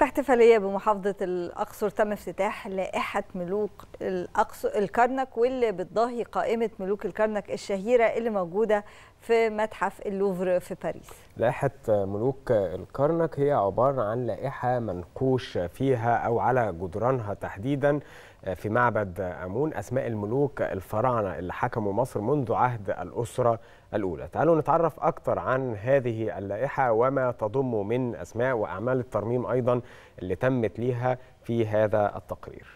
في احتفاليه بمحافظة الأقصر تم افتتاح لائحة ملوك الاقصر الكرنك واللي بتضاهي قائمة ملوك الكرنك الشهيرة اللي موجودة في متحف اللوفر في باريس. لائحة ملوك الكرنك هي عبارة عن لائحة منقوش فيها أو على جدرانها تحديدا في معبد أمون أسماء الملوك الفراعنة اللي حكموا مصر منذ عهد الأسرة الأولى. تعالوا نتعرف أكثر عن هذه اللائحة وما تضم من أسماء وأعمال الترميم أيضا اللي تمت ليها في هذا التقرير.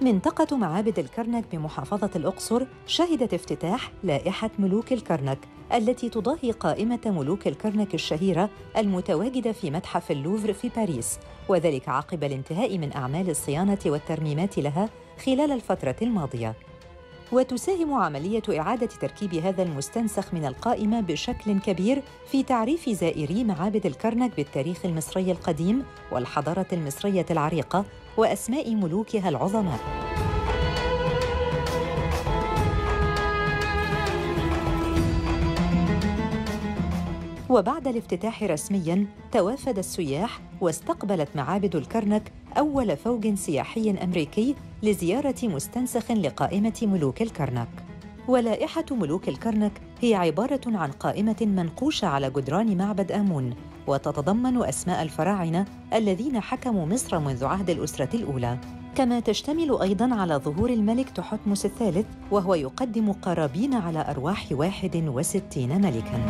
منطقة معابد الكرنك بمحافظة الأقصر شهدت افتتاح لائحة ملوك الكرنك التي تضاهي قائمة ملوك الكرنك الشهيرة المتواجدة في متحف اللوفر في باريس وذلك عقب الانتهاء من أعمال الصيانة والترميمات لها خلال الفترة الماضية وتساهم عملية إعادة تركيب هذا المستنسخ من القائمة بشكل كبير في تعريف زائري معابد الكرنك بالتاريخ المصري القديم والحضارة المصرية العريقة وأسماء ملوكها العظماء. وبعد الافتتاح رسمياً توافد السياح واستقبلت معابد الكرنك أول فوج سياحي أمريكي لزيارة مستنسخ لقائمة ملوك الكرنك. ولائحة ملوك الكرنك هي عبارة عن قائمة منقوشة على جدران معبد آمون وتتضمن أسماء الفراعنة الذين حكموا مصر منذ عهد الأسرة الأولى كما تشتمل أيضاً على ظهور الملك تحتمس الثالث وهو يقدم قرابين على أرواح 61 ملكاً